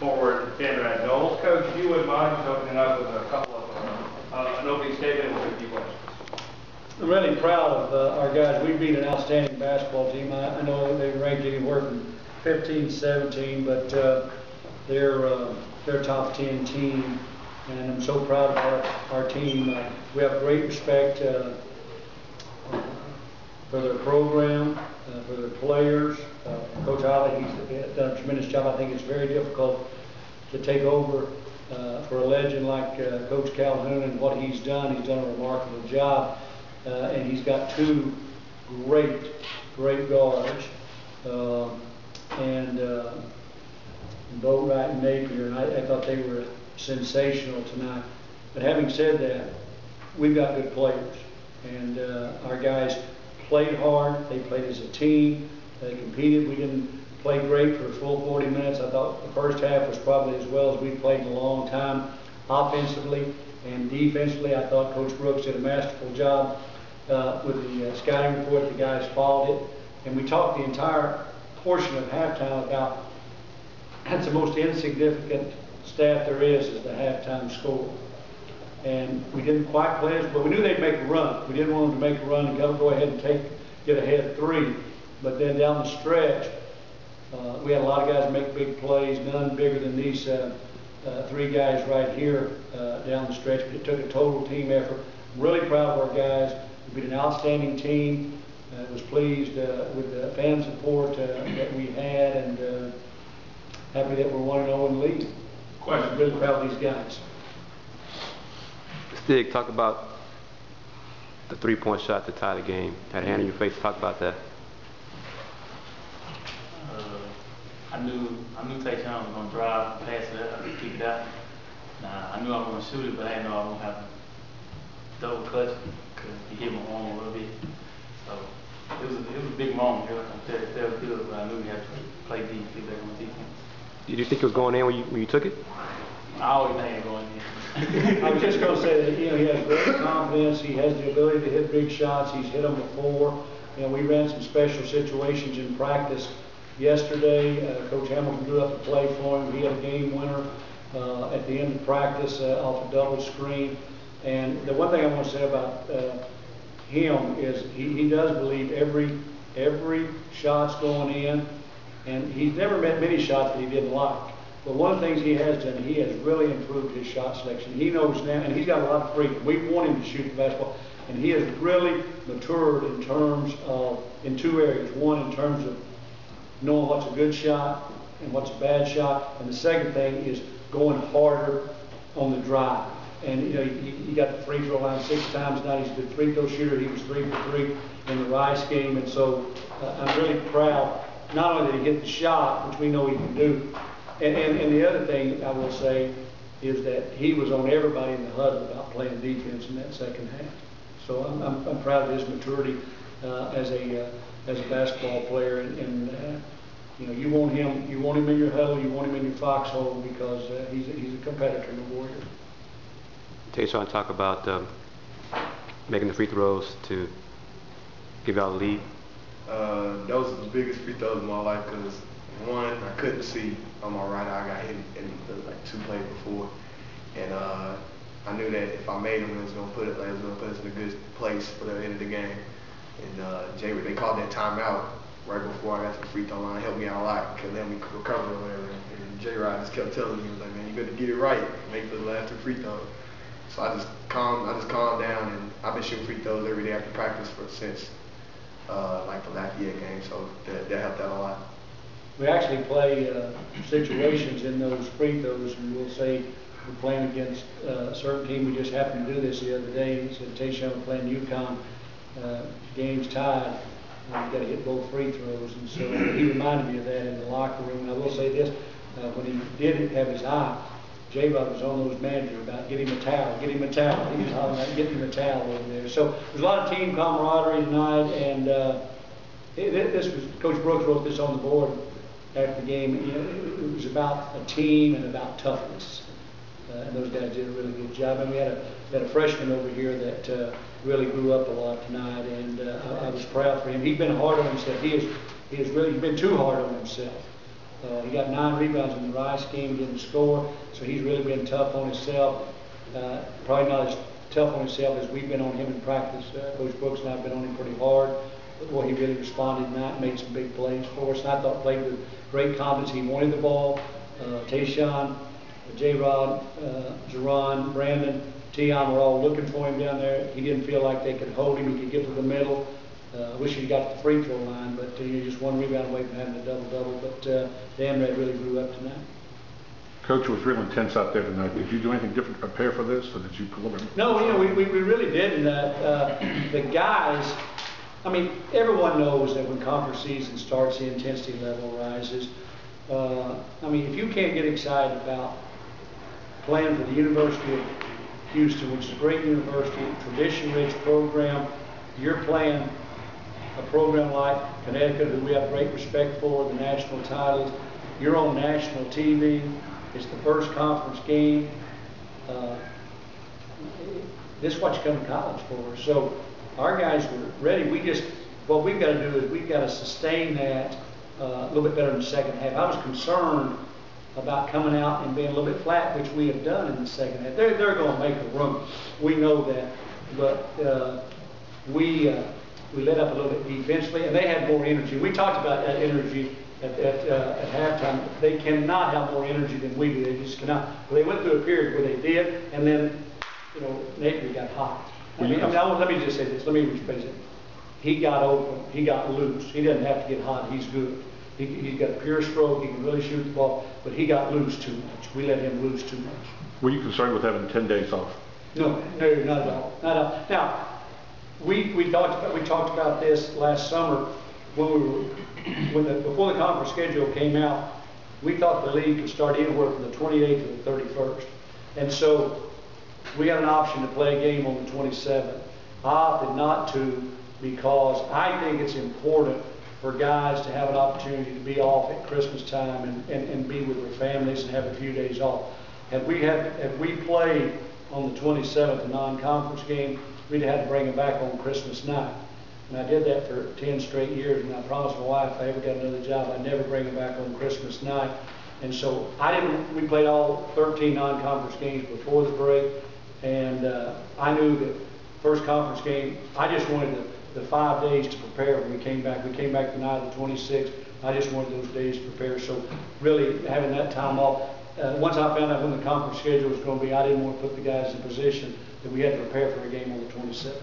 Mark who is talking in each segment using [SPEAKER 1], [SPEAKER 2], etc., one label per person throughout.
[SPEAKER 1] Forward Kendra Knowles. Coach, you wouldn't mind just opening up with a couple of, uh, uh, an opening statement with a few questions.
[SPEAKER 2] I'm really proud of uh, our guys. We beat an outstanding basketball team. I, I know they ranked anywhere from 15, 17, but uh, they're uh, they're top 10 team, and I'm so proud of our, our team. Uh, we have great respect uh, for their program, uh, for their players. Uh, Coach Ollie, he's done a tremendous job. I think it's very difficult to take over uh, for a legend like uh, Coach Calhoun and what he's done. He's done a remarkable job, uh, and he's got two great, great guards, uh, and uh, Boatright and Napier, and I, I thought they were sensational tonight. But having said that, we've got good players, and uh, our guys played hard. They played as a team. They competed. We didn't play great for a full 40 minutes. I thought the first half was probably as well as we played in a long time. Offensively and defensively, I thought Coach Brooks did a masterful job uh, with the uh, scouting report. The guys followed it, and we talked the entire portion of halftime about that's the most insignificant stat there is, is the halftime score. And we didn't quite play as, but we knew they'd make a run. We didn't want them to make a run and go go ahead and take, get ahead three. But then down the stretch, uh, we had a lot of guys make big plays, none bigger than these uh, uh, three guys right here uh, down the stretch. But it took a total team effort. I'm really proud of our guys. We've been an outstanding team. Uh, was pleased uh, with the fan support uh, that we had and uh, happy that we're 1 0 in the league.
[SPEAKER 1] Question.
[SPEAKER 2] Really proud of these guys.
[SPEAKER 3] Stig, talk about the three-point shot to tie the game. Had a hand in your face. Talk about that.
[SPEAKER 4] Uh, I knew I knew TaShawn was gonna drive, pass it up, kick it out. Nah, I knew I was gonna shoot it, but I didn't know I was gonna have to double clutch because he hit my arm a little bit. So it was a, it was a big moment. It, was- it felt good, but I knew we had to play deep, get back on defense.
[SPEAKER 3] Did you think it was going in when you, when you took it?
[SPEAKER 4] I always think it was going in.
[SPEAKER 2] I was just going to say that, you know, he has great confidence, he has the ability to hit big shots, he's hit them before. You know, we ran some special situations in practice yesterday. Uh, Coach Hamilton drew up a play for him, he had a game winner uh, at the end of practice uh, off a double screen. And the one thing I want to say about uh, him is he, he does believe every, every shot's going in. And he's never met many shots that he didn't like. But one of the things he has done, he has really improved his shot selection. He knows now, and he's got a lot of freedom. We want him to shoot the basketball. And he has really matured in terms of, in two areas. One, in terms of knowing what's a good shot and what's a bad shot. And the second thing is going harder on the drive. And, you know, he, he got the free throw line six times tonight. He's a good free throw shooter. He was three for three in the Rice game. And so uh, I'm really proud, not only did he hit the shot, which we know he can do, and, and, and the other thing I will say is that he was on everybody in the huddle about playing defense in that second half. So I'm, I'm, I'm proud of his maturity uh, as a uh, as a basketball player, and, and uh, you know you want him you want him in your huddle, you want him in your foxhole because uh, he's a, he's a competitor and a warrior.
[SPEAKER 3] TaShawn, talk about um, making the free throws to give y'all a lead.
[SPEAKER 5] Uh, those are the biggest free throws of my life because one, I couldn't see on my right eye. I got hit in the, like two plays before, and uh, I knew that if I made them, it was gonna put it, like, it was gonna put us in a good place for the end of the game. And uh, Jay, they called that timeout right before I got to the free throw line. It helped me out a lot, cause let me recover or whatever. And J-Rod just kept telling me, he was like, man, you better get it right, make the last two free throws. So I just calmed, I just calmed down, and I've been shooting free throws every day after practice for since uh, like the Lafayette game. So that, that helped out a lot.
[SPEAKER 2] We actually play uh, situations in those free throws, and we'll say we're playing against uh, a certain team. We just happened to do this the other day. He said, TaShawn, playing UConn, uh, game's tied. Uh, You've got to hit both free throws. And so he reminded me of that in the locker room. And I will say this, uh, when he did have his eye, J-Rod was on those manager about get him a towel, get him a towel. He was hollering about getting a towel over there. So there's a lot of team camaraderie tonight, and uh, it- this was, Coach Brooks wrote this on the board after the game. You know, it, was about a team and about toughness. Uh, and those guys did a really good job. And we had a, we had a freshman over here that uh, really grew up a lot tonight, and uh, I, I was proud for him. He's been hard on himself. He is, he is really, been too hard on himself. Uh, he got nine rebounds in the Rice game, didn't score, so he's really been tough on himself. Uh, probably not as tough on himself as we've been on him in practice. Uh, Coach Brooks and I have been on him pretty hard. Boy, he really responded tonight, made some big plays for us. And I thought played with great confidence. He wanted the ball. Uh, TaShawn, J-Rod, uh, Jerron, Brandon, Tion were all looking for him down there. He didn't feel like they could hold him. He could get to the middle. Uh, I wish he'd got to the free throw line, but uh, he just one rebound away from having a double-double. But uh, Danrad really grew up tonight.
[SPEAKER 6] Coach was real intense out there tonight. Did you do anything different to prepare for this, or did you pull over?
[SPEAKER 2] No, you know, we, we, we really didn't. Uh, uh, the guys, I mean, everyone knows that when conference season starts, the intensity level rises. Uh, I mean, if you can't get excited about playing for the University of Houston, which is a great university, tradition-rich program, you're playing a program like Connecticut, who we have great respect for, the national titles. You're on national TV. It's the first conference game. Uh, this is what you come to college for. So our guys were ready. We just, what we've got to do is we've got to sustain that uh, a little bit better in the second half. I was concerned about coming out and being a little bit flat, which we have done in the second half. They're, they're going to make a run. We know that. But uh, we, uh, we let up a little bit defensively, and they had more energy. We talked about that energy at, at, uh, at halftime. They cannot have more energy than we do. They just cannot. Well, they went through a period where they did, and then, you know, Napier got hot. I mean, I mean, I want- let me just say this. Let me rephrase it. He got open. He got loose. He doesn't have to get hot. He's good. He, he's got a pure stroke. He can really shoot the ball, but he got loose too much. We let him loose too much.
[SPEAKER 6] Were you concerned with having 10 days off?
[SPEAKER 2] No, no, not at all, not at all. Now, we, we talked about, we talked about this last summer when we were, when the, before the conference schedule came out, we thought the league could start anywhere from the 28th to the 31st. And so we had an option to play a game on the 27th. I opted not to because I think it's important for guys to have an opportunity to be off at Christmas time and, and, and be with their families and have a few days off. Had we had, had we played on the 27th, a non-conference game, we'd have had to bring them back on Christmas night. And I did that for 10 straight years, and I promised my wife if I ever got another job, I'd never bring them back on Christmas night. And so I didn't, we played all 13 non-conference games before the break, and uh, I knew that first conference game, I just wanted the, the five days to prepare when we came back. We came back the night of the 26th. I just wanted those days to prepare. So really having that time off, uh, once I found out when the conference schedule was going to be, I didn't want to put the guys in position that we had to prepare for a game on the 27th.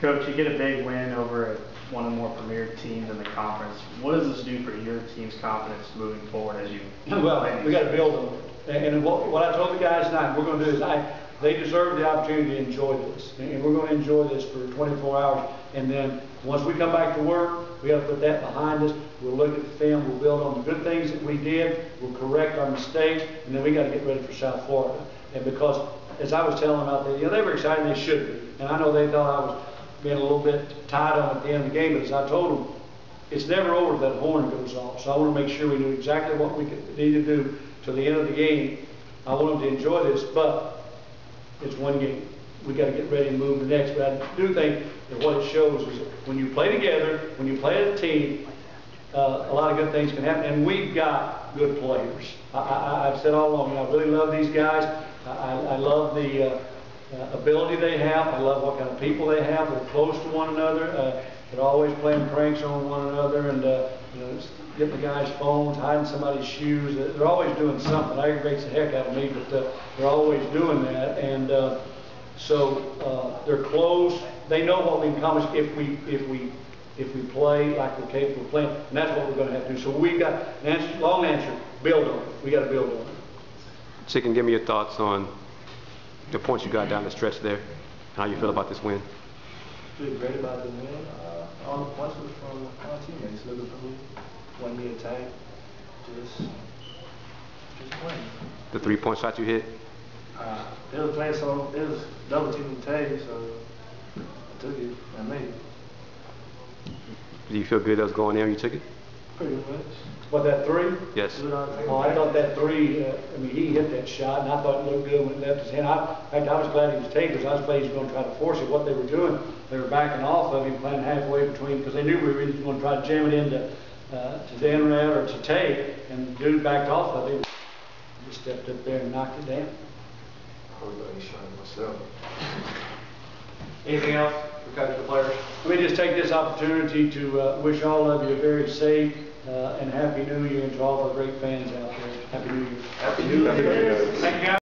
[SPEAKER 7] Coach, you get a big win over one of the more premier teams in the conference. What does this do for your team's confidence moving forward as you?
[SPEAKER 2] Well, we got to build them. And and what, what I told the guys tonight, we're going to do is, I, they deserve the opportunity to enjoy this. And we're going to enjoy this for 24 hours. And then, once we come back to work, we got to put that behind us. We'll look at the film, we'll build on the good things that we did, we'll correct our mistakes, and then we got to get ready for South Florida. And because, as I was telling them out there, you know, they were excited, they should be. And I know they thought I was being a little bit tight on at the end of the game, but as I told them, it's never over that horn goes off. So I want to make sure we knew exactly what we could, need to do till the end of the game. I want them to enjoy this, but it's one game. We got to get ready and move to the next. But I do think that what it shows is when you play together, when you play as a team, uh, a lot of good things can happen. And we've got good players. I, I've said all along, I really love these guys. I, I I love the uh, uh, ability they have. I love what kind of people they have. They're close to one another. Uh, they're always playing pranks on one another and uh, you know, getting the guys' phones, hiding somebody's shoes. They're they're always doing something. It aggravates the heck out of me, but uh, they're always doing that. And uh, so uh, they're close. They know what we can accomplish if we if we if we play like we're capable of playing, and that's what we're going to have to do. So we've got an answer, long answer. Build on it. We got to build on it.
[SPEAKER 3] Chicken, give me your thoughts on the points you got down the stretch there, and how you feel about this win.
[SPEAKER 8] Feel great about the win. Uh, all the points was from our teammates. Liverpool, one me attack, just, just playing.
[SPEAKER 3] The three-point shot you hit,
[SPEAKER 8] Uh, they was playing so, it was double teaming Tay, so I took it. I made it.
[SPEAKER 3] do you feel good that was going there you took it?
[SPEAKER 8] Pretty much.
[SPEAKER 2] But that three,
[SPEAKER 3] Yes.
[SPEAKER 8] Do it all the time.
[SPEAKER 2] Oh, I thought that three, uh, I mean, he hit that shot, and I thought it looked good when it left his hand. I, in fact, I was glad he was taking, because I was afraid he was gonna try to force it. What they were doing, they were backing off of him, playing halfway between, because they knew we were going to try to jam it into, uh, to Danrad or to take, and the dude backed off of him. Just stepped up there and knocked it down.
[SPEAKER 5] I was like, shot myself.
[SPEAKER 1] Anything else for coach the players?
[SPEAKER 2] Let me just take this opportunity to uh, wish all of you a very safe uh, and happy New Year and to all the great fans out there. Happy New Year.
[SPEAKER 5] Happy New Year.
[SPEAKER 1] Thank you, guys.